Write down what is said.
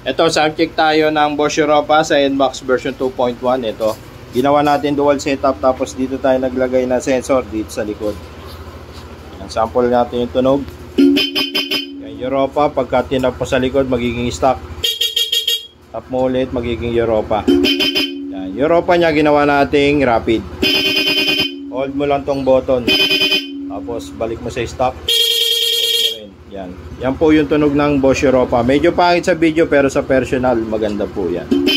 Ito, check tayo ng Bosch Europa sa NMAX version 2.1. Ito, ginawa natin dual setup tapos dito tayo naglagay na sensor dito sa likod. Ang sample natin yung tunog. Yung Europa, pagka tinap mo sa likod, magiging stock. Tap mo ulit, magiging Europa. Yan, Europa niya ginawa nating rapid. Hold mo lang tong button. Tapos balik mo sa stock. Yan. Yan po yung tunog ng Bosch Europa. Medyo pangit sa video pero sa personal maganda po yan.